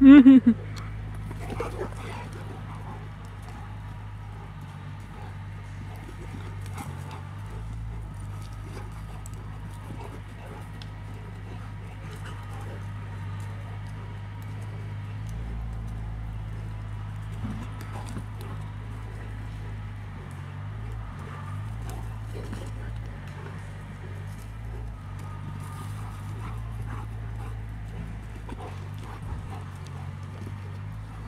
嗯哼哼